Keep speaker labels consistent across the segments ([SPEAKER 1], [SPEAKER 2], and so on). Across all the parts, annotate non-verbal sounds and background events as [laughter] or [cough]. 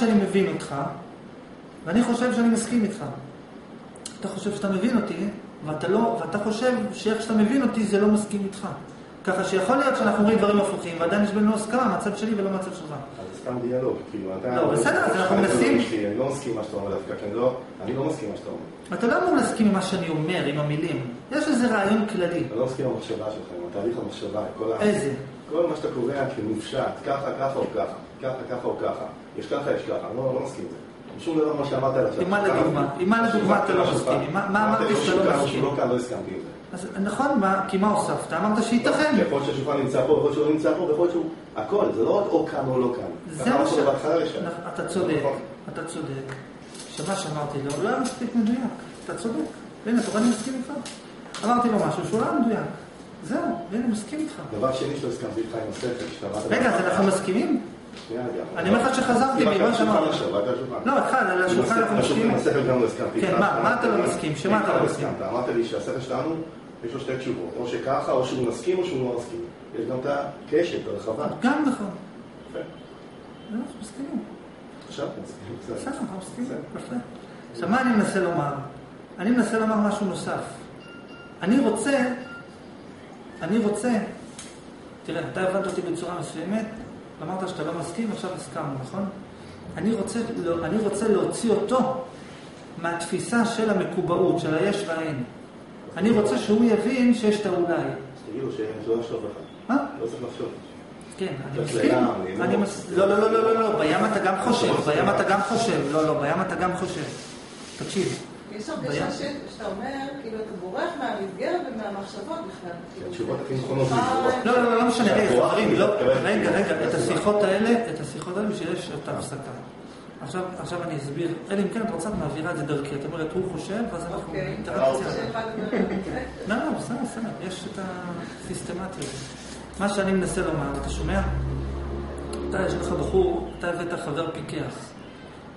[SPEAKER 1] שאני מבין אותך, ואני חושב שאני מסכים איתך. אתה חושב שאתה מבין אותי, ואתה לא, ואתה חושב שאיך שאתה מבין אותי זה לא מסכים איתך. ככה שיכול להיות שאנחנו אומרים דברים הפוכים, ועדיין יש בינינו הסכמה, מצב שלי ולא מצב שלך.
[SPEAKER 2] אז זה סתם דיאלוג, כאילו, אתה...
[SPEAKER 1] לא, בסדר, אז אנחנו מנסים...
[SPEAKER 2] אני לא מסכים עם מה שאתה אומר דווקא, כי אני לא, אני לא מסכים עם מה שאתה אומר.
[SPEAKER 1] אתה לא אמור להסכים עם מה שאני אומר, עם המילים. יש איזה רעיון כללי.
[SPEAKER 2] אתה לא מסכים עם המחשבה שלך, עם התהליך המחשבה, עם כל ה...
[SPEAKER 1] איזה?
[SPEAKER 2] כל מה שאתה קובע כמופשט, ככה, ככה או ככה, ככה, ככה או ככה, יש ככה, יש ככה, אני לא לא מסכים עם זה. שום דבר מה שאמרת על עכשיו.
[SPEAKER 1] עם מה לדוגמה? עם מה לדוגמה אתה לא מסכים? מה- אמרתי שאתה לא מסכים?
[SPEAKER 2] לא כאן, לא הסכמתי עם זה.
[SPEAKER 1] אז נכון, כי מה הוספת? אמרת שייתכן.
[SPEAKER 2] יכול להיות שהשולחן נמצא פה, יכול להיות שהוא לא נמצא פה, ויכול להיות שהוא... הכל, זה לא רק או כאן או לא כאן.
[SPEAKER 1] זה מה ש...
[SPEAKER 2] לשם.
[SPEAKER 1] אתה צודק,
[SPEAKER 2] נכון.
[SPEAKER 1] אתה צודק. שמה שאמרתי לו לא היה מספיק מדויק. אתה צודק. הנה, אתה רואה, אני מסכים איתך. אמרתי לו משהו שהוא לא מדויק. זהו, הנה, מסכים איתך.
[SPEAKER 2] דבר שני שלא הסכמתי איתך עם השכל, שאתה אמרת...
[SPEAKER 1] רגע, אז אנחנו מסכימים? אני אומר לך שחזרתי ממה שאמרת. לא, אחד, על השולחן אנחנו מסכימים.
[SPEAKER 2] השכל גם לא הסכמתי.
[SPEAKER 1] כן. מה- אתה לא מסכים? שמה אתה לא
[SPEAKER 2] איתך
[SPEAKER 1] מסכים?
[SPEAKER 2] אמרת לי שהשכל שלנו, יש לו שתי תשובות. או שככה, או שהוא מסכים, או שהוא לא מסכים. יש גם את הקשת הרחבה.
[SPEAKER 1] גם נכון.
[SPEAKER 2] יפה.
[SPEAKER 1] לא, אנחנו מסכימים.
[SPEAKER 2] עכשיו אתה מסכים. בסדר.
[SPEAKER 1] אנחנו מסכימים. עכשיו, מה אני מנסה לומר? אני מנסה לומר משהו נוסף. אני רוצה, אני רוצה, תראה, אתה הבנת אותי בצורה מסוימת, אמרת שאתה לא מסכים, עכשיו הסכמנו, נכון? אני רוצה, לא- אני רוצה להוציא אותו מהתפיסה של המקובעות, של היש והאין. אני רוצה שהוא יבין שיש את האולי.
[SPEAKER 2] אז תגידו שלא יחשוב לך.
[SPEAKER 1] מה?
[SPEAKER 2] לא צריך לחשוב.
[SPEAKER 1] כן, אני מסכים.
[SPEAKER 2] אני לא-
[SPEAKER 1] מס... לא, לא, לא, לא, לא, לא, בים אתה גם חושב, בים אתה גם חושב. לא, לא, בים אתה גם חושב. תקשיב,
[SPEAKER 3] יש הרגשה שאתה אומר, כאילו אתה בורח מהמסגרת ומהמחשבות בכלל.
[SPEAKER 2] התשובות
[SPEAKER 3] זה-
[SPEAKER 2] הכי נכונות
[SPEAKER 1] לא, לא, לא, לא משנה, רגע, לא. רגע, רגע, את השיחות האלה, את השיחות האלה בשביל יש אותה הפסקה. עכשיו, עכשיו אני אסביר, אלא אם כן את רוצה, את מעבירה את זה דרכי. את אומרת, הוא חושב, ואז אנחנו
[SPEAKER 3] אוקיי.
[SPEAKER 1] אינטראקציה.
[SPEAKER 3] שאחד אומר, אוקיי. [laughs]
[SPEAKER 1] לא, לא, בסדר, בסדר, יש את הסיסטמטיות. מה שאני מנסה לומר, אתה שומע? אתה, יש לך בחור, אתה הבאת חבר פיקח.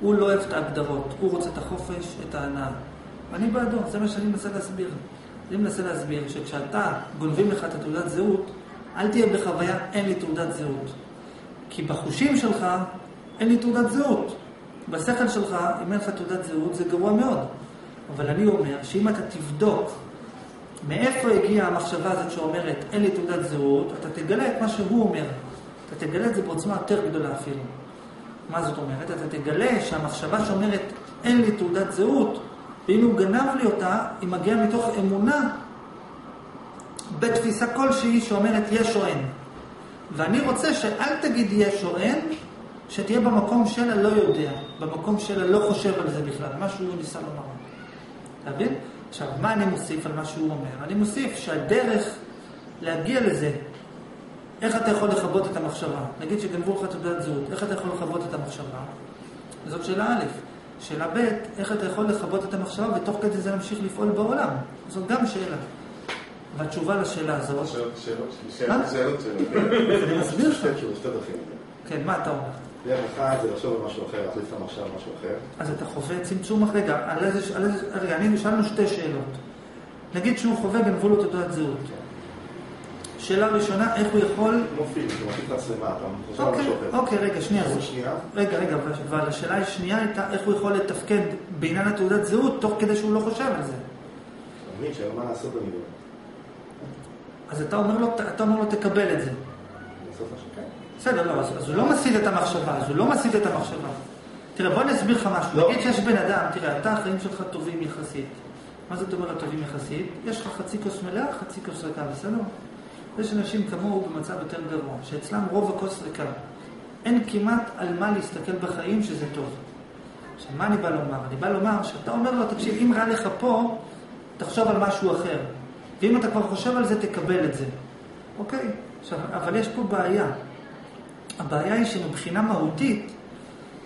[SPEAKER 1] הוא לא אוהב את ההגדרות, הוא רוצה את החופש, את ההנאה. אני בעדו, זה מה שאני מנסה להסביר. אני מנסה להסביר שכשאתה, גונבים לך את התעודת זהות, אל תהיה בחוויה, אין לי תעודת זהות. כי בחושים שלך, אין לי תעודת זהות. בשכל שלך, אם אין לך תעודת זהות, זה גרוע מאוד. אבל אני אומר שאם אתה תבדוק מאיפה הגיעה המחשבה הזאת שאומרת אין לי תעודת זהות, אתה תגלה את מה שהוא אומר. אתה תגלה את זה בעוצמה יותר גדולה אפילו. מה זאת אומרת? אתה תגלה שהמחשבה שאומרת אין לי תעודת זהות, ואם הוא גנב לי אותה, היא מגיעה מתוך אמונה בתפיסה כלשהי שאומרת יש או אין. ואני רוצה שאל תגיד יש או אין, שתהיה במקום של הלא יודע, במקום של הלא חושב על זה בכלל, מה שהוא ניסה לומר. אתה מבין? עכשיו, מה אני מוסיף על מה שהוא אומר? אני מוסיף שהדרך להגיע לזה, איך אתה יכול לכבות את המחשבה? נגיד שגנבו לך תעודת זהות, איך אתה יכול לכבות את המחשבה? זאת שאלה א'. שאלה ב', איך אתה יכול לכבות את המחשבה ותוך כדי זה להמשיך לפעול בעולם? זאת גם שאלה. והתשובה לשאלה הזאת,
[SPEAKER 4] שאלות, שאלות? שאלות, שאלות. [laughs]
[SPEAKER 1] אני מסביר לך.
[SPEAKER 2] שתי דרכים.
[SPEAKER 1] כן, מה אתה אומר?
[SPEAKER 2] דרך אחת זה לחשוב על משהו אחר, להחליף את המחשב על משהו אחר.
[SPEAKER 1] אז אתה חווה צמצום, רגע, על איזה, רגע, אני שאלנו שתי שאלות. נגיד שהוא חווה, גנבו לו תעודת זהות. שאלה ראשונה, איך הוא יכול...
[SPEAKER 2] אתה חושב על
[SPEAKER 1] אוקיי,
[SPEAKER 2] משהו אחר.
[SPEAKER 1] אוקיי, רגע, שנייה. רגע, רגע, אבל השאלה השנייה הייתה איך הוא יכול לתפקד בעניין התעודת זהות תוך כדי שהוא לא חושב על זה.
[SPEAKER 2] אתה מבין שאין מה לעשות במילים.
[SPEAKER 1] אז אתה אומר לו, אתה אומר לו תקבל את זה. בסדר, לא, אז, אז הוא לא מסיט את המחשבה, אז הוא לא מסיט את המחשבה. תראה, בוא אני אסביר לך משהו.
[SPEAKER 2] לא.
[SPEAKER 1] נגיד שיש בן אדם, תראה, אתה, החיים שלך טובים יחסית. מה זאת אומרת טובים יחסית? יש לך חצי כוס מלאה, חצי כוס ריקה, בסדר? יש אנשים כמוהו במצב יותר גרוע, שאצלם רוב הכוס ריקה. אין כמעט על מה להסתכל בחיים שזה טוב. עכשיו, מה אני בא לומר? אני בא לומר שאתה אומר לו, תקשיב, אם רע לך פה, תחשוב על משהו אחר. ואם אתה כבר חושב על זה, תקבל את זה. אוקיי? עכשיו, אבל יש פה בעיה. הבעיה היא שמבחינה מהותית,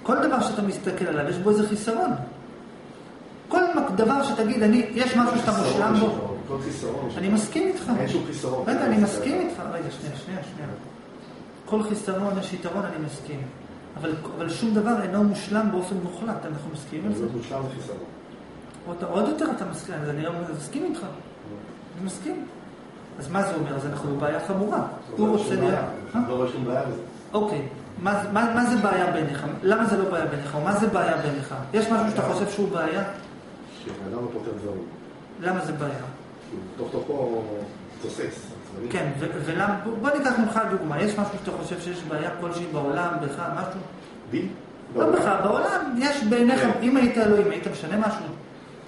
[SPEAKER 1] כל דבר שאתה מסתכל עליו, יש בו איזה חיסרון. כל דבר שתגיד, אני, יש משהו שאתה מושלם בו.
[SPEAKER 2] כל חיסרון.
[SPEAKER 1] אני מסכים איתך.
[SPEAKER 2] אין שום חיסרון.
[SPEAKER 1] רגע, אני מסכים איתך. רגע, שנייה, שנייה, שנייה. כל חיסרון יש יתרון, אני מסכים. אבל, אבל שום דבר אינו מושלם באופן מוחלט, אנחנו מסכימים על זה?
[SPEAKER 2] זה מושלם וחיסרון.
[SPEAKER 1] עוד, עוד יותר אתה מסכים, אז אני מסכים איתך. אני מסכים. אז מה זה אומר? אז אנחנו בבעיה חמורה. הוא רוצה
[SPEAKER 2] לא
[SPEAKER 1] להיות... אה?
[SPEAKER 2] לא רואה שום בעיה בזה.
[SPEAKER 1] אוקיי, מה, זה- מה, מה זה בעיה בעיניך? למה זה לא בעיה בעיניך? או מה זה בעיה בעיניך? יש משהו שאתה חושב שהוא בעיה?
[SPEAKER 2] שאדם לא פותר דברים.
[SPEAKER 1] למה זה בעיה?
[SPEAKER 2] תוך תוכו תוסס. עצבני.
[SPEAKER 1] כן, ולמה, בוא- ניקח ממך דוגמה, יש משהו שאתה חושב שיש בעיה כלשהי בעולם, בך, משהו?
[SPEAKER 2] בי?
[SPEAKER 1] לא בך, בעולם, יש בעיניך,
[SPEAKER 2] כן.
[SPEAKER 1] אם היית אלוהים, היית משנה משהו?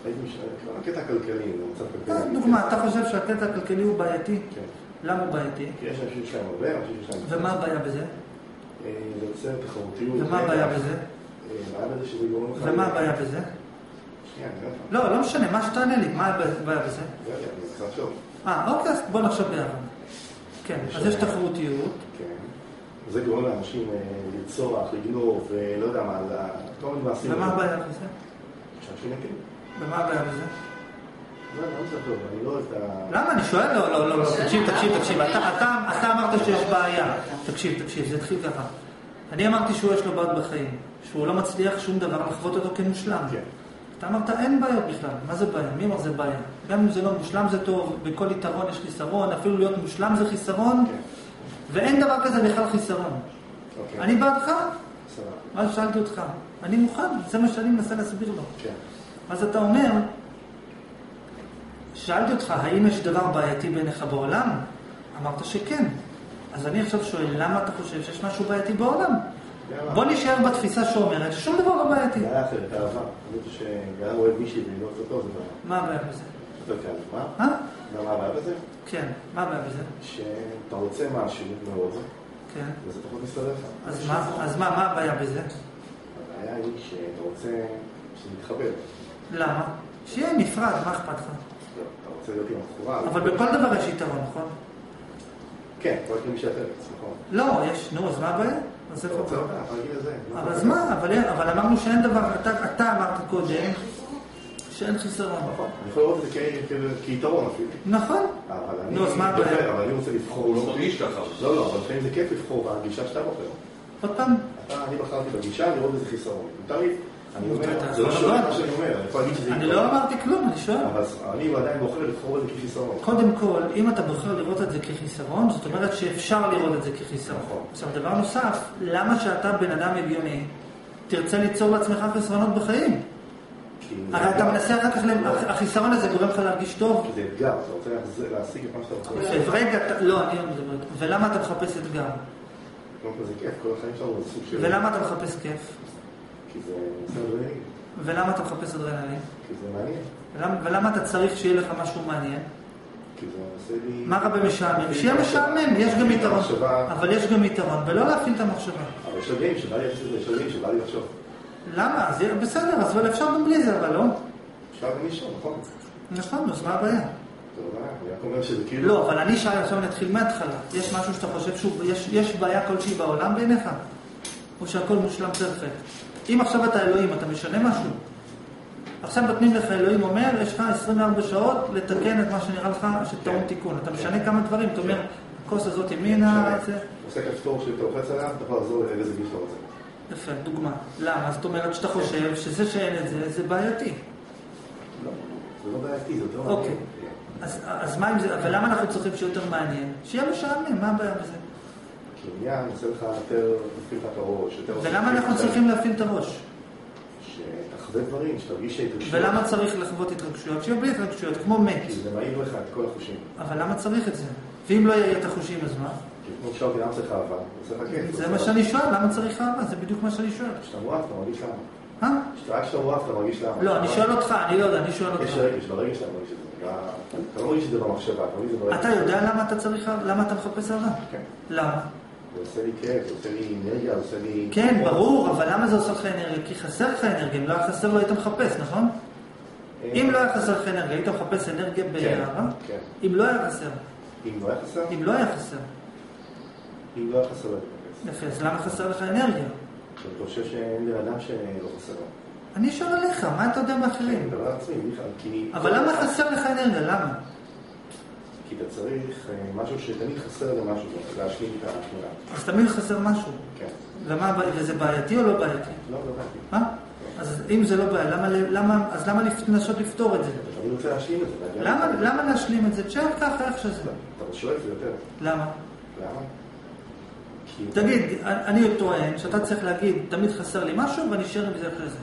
[SPEAKER 2] הייתי משנה, כבר הקטע הכלכלי, המצב
[SPEAKER 1] אה,
[SPEAKER 2] הכלכלי.
[SPEAKER 1] דוגמה, אתה חושב שהקטע הכלכלי הוא בעייתי?
[SPEAKER 2] כן.
[SPEAKER 1] למה הוא בעייתי?
[SPEAKER 2] כי יש אנשים שיש להם הרבה, אנשים שיש להם...
[SPEAKER 1] ומה הבעיה בזה?
[SPEAKER 2] אה, זה יוצר תחרותיות.
[SPEAKER 1] ומה הבעיה. בזה?
[SPEAKER 2] אה.
[SPEAKER 1] ומה הבעיה בזה?
[SPEAKER 2] שנייה, אני אגיד לך.
[SPEAKER 1] לא, לא משנה, מה שתענה לי, מה הבעיה בזה?
[SPEAKER 2] לא יודע, אני צריך לחשוב.
[SPEAKER 1] אה, אוקיי, אז בוא נחשוב ביחד. כן, אז יש תחרותיות,
[SPEAKER 2] כן. זה גורם לאנשים אה, לרצוח, לגנוב, ולא יודע מה, ל- כל מיני מעשים.
[SPEAKER 1] ומה הבעיה בזה?
[SPEAKER 2] שאנשים יקרים.
[SPEAKER 1] ומה הבעיה בזה?
[SPEAKER 2] לא, לא לא.
[SPEAKER 1] למה? אני שואל, לא, לא, לא, לא, תקשיב, תקשיב, תקשיב, אתה, אתה, אתה אמרת שיש בעיה, תקשיב, תקשיב, זה התחיל ככה. אני אמרתי שהוא יש לו בעיות בחיים, שהוא לא מצליח שום דבר לחוות אותו כמושלם.
[SPEAKER 2] כן.
[SPEAKER 1] אתה אמרת אין בעיות בכלל, מה זה בעיה? מי אמר זה בעיה? גם אם זה לא מושלם זה טוב, בכל יתרון יש חיסרון, אפילו להיות מושלם זה חיסרון,
[SPEAKER 2] כן.
[SPEAKER 1] ואין דבר כזה בכלל חיסרון.
[SPEAKER 2] אוקיי.
[SPEAKER 1] אני בעדך. מה ששאלתי אותך, אני מוכן, זה מה שאני מנסה להסביר לו.
[SPEAKER 2] כן.
[SPEAKER 1] אז אתה אומר, שאלתי אותך, האם יש דבר בעייתי בעיניך בעולם? אמרת שכן. אז אני עכשיו שואל, למה אתה חושב שיש משהו בעייתי בעולם? בוא נשאר בתפיסה שאומרת ששום דבר לא בעייתי.
[SPEAKER 2] בעיה אחרת, אהבה. אמרתי שגם אוהב מישהי והיא לא עושה טוב, זה בעיה.
[SPEAKER 1] מה הבעיה בזה?
[SPEAKER 2] יותר קל. מה?
[SPEAKER 1] אה?
[SPEAKER 2] אתה יודע מה הבעיה בזה?
[SPEAKER 1] כן, מה הבעיה בזה?
[SPEAKER 2] שאתה רוצה משהו מאוד,
[SPEAKER 1] כן.
[SPEAKER 2] וזה פחות מסתדר לך.
[SPEAKER 1] אז מה, הבעיה בזה?
[SPEAKER 2] הבעיה היא שאתה רוצה שזה יתחבר.
[SPEAKER 1] למה? שיהיה נפרד, מה אכפת לך?
[SPEAKER 2] לא, אתה רוצה להיות עם הבחורה.
[SPEAKER 1] אבל בכל דבר יש יתרון, נכון?
[SPEAKER 2] כן, עם מישהי אחרת, נכון.
[SPEAKER 1] לא, יש, נו, אז מה הבעיה? אז
[SPEAKER 2] רגיל לזה.
[SPEAKER 1] אבל אז מה? אבל אין- אבל אמרנו שאין דבר, אתה אתה אמרת קודם שאין חיסרון.
[SPEAKER 2] נכון, אני יכול לראות את זה כ- כ- כיתרון אפילו.
[SPEAKER 1] נכון.
[SPEAKER 2] אבל אני
[SPEAKER 1] נו, אז מה הבעיה?
[SPEAKER 2] אבל אני רוצה לבחור לא...
[SPEAKER 4] מרגיש ככה.
[SPEAKER 2] לא, לא, אבל לפעמים זה כיף לבחור בגישה שאתה בוחר.
[SPEAKER 1] עוד פעם,
[SPEAKER 2] אתה, אני בחרתי בגישה לראות איזה חיסרון. מותר לי, אומר, זה לא. מה שאני אומר, אני יכול להגיד שזה
[SPEAKER 1] אני. לא אמרתי כלום, אני שואל.
[SPEAKER 2] אבל אני עדיין בוחר לבחור את זה כחיסרון.
[SPEAKER 1] קודם כל, אם אתה בוחר לראות את זה כחיסרון, זאת אומרת שאפשר לראות את זה כחיסרון.
[SPEAKER 2] נכון.
[SPEAKER 1] עכשיו, דבר נוסף, למה שאתה בן אדם הגיוני, תרצה ליצור לעצמך חסרונות בחיים? הרי אתה. מנסה אחר כך, ל- החיסרון הזה גורם לך להרגיש טוב.
[SPEAKER 2] זה אתגר, אתה רוצה להשיג את מה שאתה רוצה.
[SPEAKER 1] רגע, לא, אני לא מדבר. ולמה אתה מחפש אתגר? ולמה אתה מחפש כיף?
[SPEAKER 2] כי זה אדרנלין,
[SPEAKER 1] ולמה אתה מחפש אדרנלין?
[SPEAKER 2] כי זה מעניין,
[SPEAKER 1] ולמה, ולמה אתה צריך שיהיה לך משהו מעניין?
[SPEAKER 2] כי זה עושה לי...
[SPEAKER 1] מה רע במשעמם? שיהיה משעמם, יש גם יתרון. אבל יש גם יתרון, ולא להפעיל את המחשבה.
[SPEAKER 2] אבל יש רגעים שבא לי לעשות יש רגעים שבא לי לחשוב.
[SPEAKER 1] למה? אז בסדר, אז אבל אפשר גם בלי זה, אבל לא.
[SPEAKER 2] אפשר גם לישון, נכון?
[SPEAKER 1] נכון, אז מה הבעיה?
[SPEAKER 2] לא שזה כאילו...
[SPEAKER 1] לא, אבל אני שאל עכשיו נתחיל מההתחלה. יש משהו שאתה חושב שהוא... יש בעיה כלשהי בעולם בעיניך? או שהכל מושלם פרפקט? אם עכשיו אתה אלוהים, אתה משנה משהו? עכשיו נותנים לך, אלוהים אומר, יש לך 24 שעות לתקן את מה שנראה לך שטעון
[SPEAKER 2] כן.
[SPEAKER 1] תיקון. אתה משנה כמה דברים, אתה אומר, הכוס הזאת ימינה, זה...
[SPEAKER 2] עושה כפתור שאתה לוחץ עליו, אתה יכול לחזור לאיזה גיל שאתה רוצה.
[SPEAKER 1] יפה, דוגמה. למה? זאת אומרת שאתה חושב שזה שאין את זה, זה בעייתי.
[SPEAKER 2] לא, זה לא בעייתי, זה יותר
[SPEAKER 1] אוקיי.
[SPEAKER 2] מעניין.
[SPEAKER 1] אז, אז מה אם זה... אבל למה אנחנו צריכים שיהיה יותר מעניין? שיהיה משעמם, מה הבעיה בזה?
[SPEAKER 2] כי עניין עושה לך יותר, מפעיל לך את הראש, יותר...
[SPEAKER 1] ולמה אנחנו צריכים להפעיל את הראש?
[SPEAKER 2] שתחווה דברים, שתרגיש שהתרגשות.
[SPEAKER 1] ולמה צריך לחוות התרגשויות? שיהיה בלי התרגשויות, כמו מת.
[SPEAKER 2] כי זה מעיר לך את כל החושים.
[SPEAKER 1] אבל למה צריך את זה? ואם לא יהיה את החושים, אז מה?
[SPEAKER 2] כי כמו שאלתי, למה צריך אהבה? זה
[SPEAKER 1] מה שאני שואל, למה צריך אהבה? זה בדיוק מה שאני שואל.
[SPEAKER 2] כשאתה מואף, אתה מרגיש למה. רק כשאתה מואף, אתה מרגיש למה.
[SPEAKER 1] לא, אני שואל אותך, אני לא יודע, אני שואל
[SPEAKER 2] יש
[SPEAKER 1] אותך.
[SPEAKER 2] רגש, ברגע שאתה מרגיש את זה. אתה- לא מרגיש את זה במחשבה, אתה מרגיש את זה ברגע.
[SPEAKER 1] אתה יודע למה אתה צריך? למה אתה מחפש אהבה?
[SPEAKER 2] כן.
[SPEAKER 1] למה?
[SPEAKER 2] זה עושה לי זה עושה לי אנרגיה, זה עושה לי...
[SPEAKER 1] כן, ברור, אבל למה זה עושה לך אנרגיה? כי חסר לך אנרגיה, אם לא היה חסר לא היית מחפש, נכון?
[SPEAKER 2] אה,
[SPEAKER 1] אם לא היה חסר לך אנרגיה, היית מחפש אנרגיה באהבה?
[SPEAKER 2] כן.
[SPEAKER 1] אם לא היה חסר.
[SPEAKER 2] אם לא היה חסר?
[SPEAKER 1] אם לא היה חסר.
[SPEAKER 2] אם לא היה חסר, לא הייתי מחפש.
[SPEAKER 1] למה חסר לך אנרגיה?
[SPEAKER 2] אני חושב שאין בן אדם שלא חסר לו.
[SPEAKER 1] אני שואל עליך, מה אתה יודע מאחרים?
[SPEAKER 2] כי...
[SPEAKER 1] אבל למה חסר לך אנרגיה? למה?
[SPEAKER 2] כי אתה צריך אה, משהו שתמיד חסר למשהו, להשלים את התמונה.
[SPEAKER 1] אז תמיד חסר משהו.
[SPEAKER 2] כן.
[SPEAKER 1] הבעיה? וזה בעייתי או לא בעייתי?
[SPEAKER 2] לא, לא הבנתי.
[SPEAKER 1] אה? אז אם זה לא בעיה, למה, למה, אז למה לנסות לפתור את זה?
[SPEAKER 2] אני רוצה להשלים את זה.
[SPEAKER 1] למה. למה להשלים את זה? תשאר ככה איך שזה.
[SPEAKER 2] אתה שואף יותר.
[SPEAKER 1] למה?
[SPEAKER 2] למה?
[SPEAKER 1] תגיד, אני טוען שאתה צריך להגיד, תמיד חסר לי משהו ואני אשאר עם זה אחרי זה.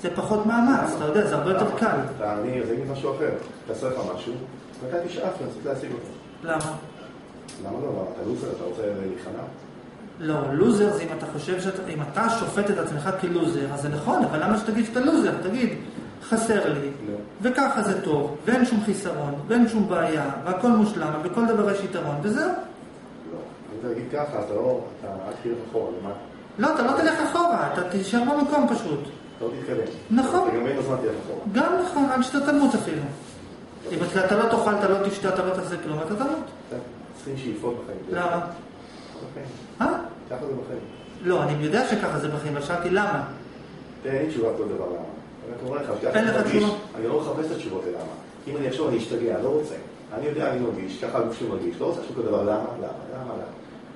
[SPEAKER 1] זה פחות מאמץ, אתה יודע, זה הרבה יותר? קל.
[SPEAKER 2] אתה- אני, זה יגיד משהו אחר. תעשה לך משהו, ואתה תשאף לנסות להשיג אותו.
[SPEAKER 1] למה?
[SPEAKER 2] למה לא? אתה לוזר, אתה רוצה להיכנע?
[SPEAKER 1] לא, לוזר זה אם אתה חושב שאתה, אם אתה שופט את עצמך כלוזר, אז זה נכון, אבל למה שתגיד שאתה לוזר? תגיד, חסר לי,
[SPEAKER 2] לא.
[SPEAKER 1] וככה זה טוב, ואין שום חיסרון, ואין שום בעיה, והכל מושלם, ובכל דבר יש יתרון, וזהו.
[SPEAKER 2] לא. אם אתה תגיד ככה, אתה לא... אתה אל תלך אחורה, למה?
[SPEAKER 1] לא, אתה לא תלך אחורה, אתה תישאר במקום פשוט.
[SPEAKER 2] לא תתקדם.
[SPEAKER 1] נכון.
[SPEAKER 2] אתה גם אין הזמן תלך אחורה.
[SPEAKER 1] גם נכון, עד שאתה תמות אפילו. אם אתה לא תאכל, אתה לא תשתה, אתה לא תעשה כלום, אתה תמות.
[SPEAKER 2] אתה צריכים שאיפות בחיים.
[SPEAKER 1] למה?
[SPEAKER 2] בחיים.
[SPEAKER 1] אה?
[SPEAKER 2] ככה זה בחיים.
[SPEAKER 1] לא, אני יודע שככה זה בחיים, אבל שאלתי למה.
[SPEAKER 2] אין לי תשובה כל דבר למה. אני אומר לך? אני לא מחפש את התשובות ללמה. אם אני אחשוב, אני אשתגע, לא רוצה. אני יודע, אני מרגיש, ככה הגוף שלי מרגיש. לא רוצה שום דבר, למה? למה? למה? למה?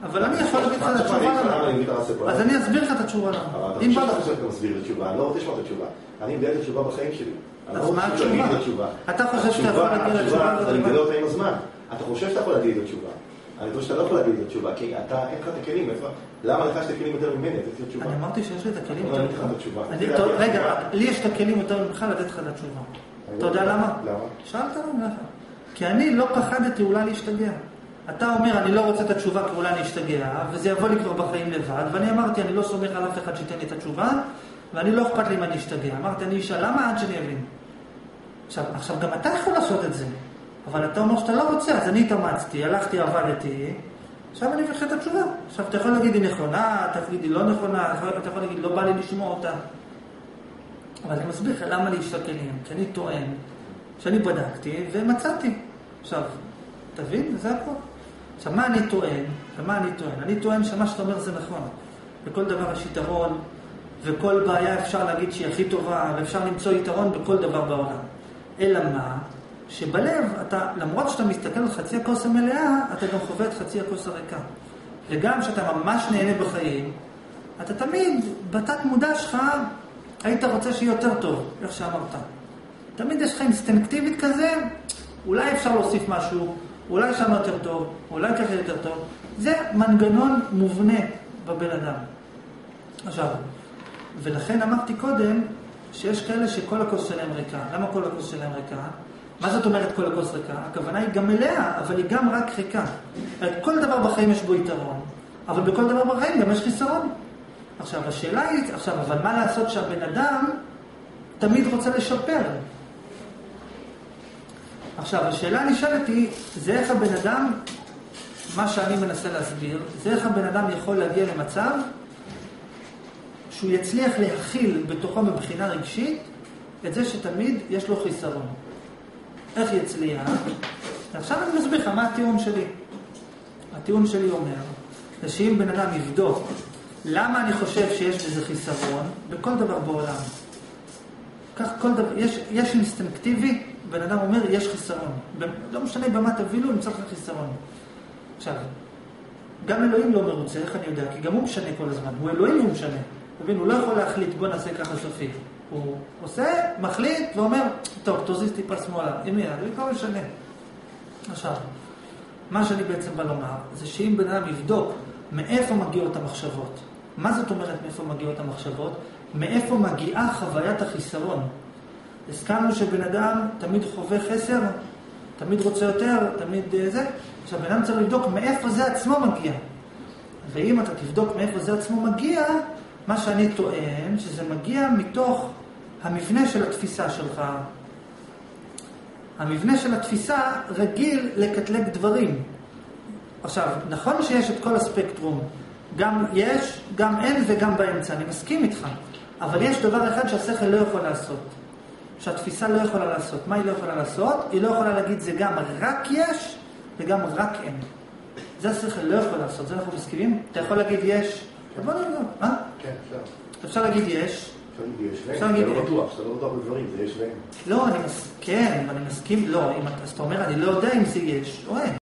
[SPEAKER 1] אבל אני יכול להגיד לך את התשובה
[SPEAKER 2] למה.
[SPEAKER 1] אז אני אסביר לך את התשובה למה.
[SPEAKER 2] אתה
[SPEAKER 1] אם
[SPEAKER 2] חושב
[SPEAKER 1] בא לך...
[SPEAKER 2] שאתה מסביר את התשובה, אני לא רוצה לשמוע את התשובה. אני מגלה את התשובה בחיים שלי.
[SPEAKER 1] אז
[SPEAKER 2] לא
[SPEAKER 1] מה התשובה?
[SPEAKER 2] את התשובה.
[SPEAKER 1] אתה חושב שאתה יכול להגיד את התשובה?
[SPEAKER 2] אני מגלה אותה עם הזמן. אתה חושב שאתה יכול להגיד את התשובה. אני חושב שאתה לא יכול להגיד את התשובה, כי אתה, אין לך את הכלים. למה לך יש את הכלים יותר ממני? לתת לי תשובה.
[SPEAKER 1] אני אמרתי שיש לי את הכלים
[SPEAKER 2] לא
[SPEAKER 1] יותר...
[SPEAKER 2] אתה אני
[SPEAKER 1] רגע, לי יש את הכלים יותר ממך לתת לך את התשובה. אתה
[SPEAKER 2] לא
[SPEAKER 1] יודע
[SPEAKER 2] יודע.
[SPEAKER 1] למה?
[SPEAKER 2] למה?
[SPEAKER 1] שאלת למה? כי אני לא פחדתי אולי להשתגע. אתה אומר, אני לא רוצה את התשובה כי אולי אני אשתגע, וזה יבוא לי כבר בחיים לבד, ואני אמרתי, אני לא סומך על אף אחד שייתן לי את התשובה, ואני לא אכפת לי אם אני אשתגע. אמרתי, אני אשאל, למה עד שאני אבין? עכשיו, עכשיו, גם אתה יכול לעשות את זה, אבל אתה אומר שאתה לא רוצה, אז אני התאמצתי, הלכתי, עבדתי, עכשיו אני לך את התשובה. עכשיו, אתה יכול להגיד, היא נכונה, אתה יכול להגיד, היא לא נכונה, אתה יכול- להגיד, לא בא לי לשמוע אותה. אבל אני מסביר לך למה הכלים, כי אני טוען שאני בדקתי ומצאתי. עכשיו, תבין? זה הכל. עכשיו, מה אני טוען? ומה אני טוען? אני טוען שמה שאתה אומר זה נכון. בכל דבר יש יתרון, וכל בעיה אפשר להגיד שהיא הכי טובה, ואפשר למצוא יתרון בכל דבר בעולם. אלא מה? שבלב, אתה, למרות שאתה מסתכל על חצי הכוס המלאה, אתה גם חווה את חצי הכוס הריקה. וגם כשאתה ממש נהנה בחיים, אתה תמיד, בתת מודע שלך, היית רוצה שיהיה יותר טוב, איך שאמרת. תמיד יש לך אינסטינקטיבית כזה, אולי אפשר להוסיף משהו, אולי שם יותר טוב, אולי ככה יותר טוב. זה מנגנון מובנה בבן אדם. עכשיו, ולכן אמרתי קודם, שיש כאלה שכל הכוס שלהם ריקה. למה כל הכוס שלהם ריקה? מה זאת אומרת כל הכוס ריקה? הכוונה היא גם מלאה, אבל היא גם רק ריקה. כל דבר בחיים יש בו יתרון, אבל בכל דבר בחיים גם יש חיסרון. עכשיו, השאלה היא, עכשיו, אבל מה לעשות שהבן אדם תמיד רוצה לשפר? עכשיו, השאלה הנשאלת היא, זה איך הבן אדם, מה שאני מנסה להסביר, זה איך הבן אדם יכול להגיע למצב שהוא יצליח להכיל בתוכו מבחינה רגשית את זה שתמיד יש לו חיסרון. איך יצליח? ועכשיו אני מסביר לך מה הטיעון שלי. הטיעון שלי אומר, זה שאם בן אדם יבדוק למה אני חושב שיש בזה חיסרון, בכל דבר בעולם. כך כל דבר, יש, יש אינסטינקטיבי, בן אדם אומר, יש חיסרון. לא משנה במה תביא לו, נמצא לך חיסרון. עכשיו, גם אלוהים לא מרוצה, איך אני יודע? כי גם הוא משנה כל הזמן. הוא אלוהים והוא משנה. מבין? הוא לא יכול להחליט, בוא נעשה ככה סופי. הוא עושה, מחליט, ואומר, טוב, תוזיז טיפה שמאלה. עם מי? זה כבר משנה. עכשיו, מה שאני בעצם בא לומר, זה שאם בן אדם יבדוק מאיפה מגיעות המחשבות, מה זאת אומרת מאיפה מגיעות המחשבות? מאיפה מגיעה חוויית החיסרון? הסכמנו שבן אדם תמיד חווה חסר, תמיד רוצה יותר, תמיד אה, זה. עכשיו, בן אדם צריך לבדוק מאיפה זה עצמו מגיע. ואם אתה תבדוק מאיפה זה עצמו מגיע, מה שאני טוען, שזה מגיע מתוך המבנה של התפיסה שלך. המבנה של התפיסה רגיל לקטלג דברים. עכשיו, נכון שיש את כל הספקטרום, גם יש, גם אין וגם באמצע, אני מסכים איתך, אבל יש דבר אחד שהשכל לא יכול לעשות, שהתפיסה לא יכולה לעשות. מה היא לא יכולה לעשות? היא לא יכולה להגיד זה גם רק יש וגם רק אין. זה השכל לא יכול לעשות, זה אנחנו מסכימים? אתה יכול להגיד יש, בוא נראה, אה?
[SPEAKER 2] כן, אפשר.
[SPEAKER 1] אפשר להגיד יש,
[SPEAKER 2] אפשר להגיד יש אתה לא. בטוח, שאתה לא בטוח בדברים, זה יש ואין.
[SPEAKER 1] לא, אני מס... כן, אני מסכים, לא, אם אתה, אז אתה אומר, אני לא יודע אם זה יש או אין.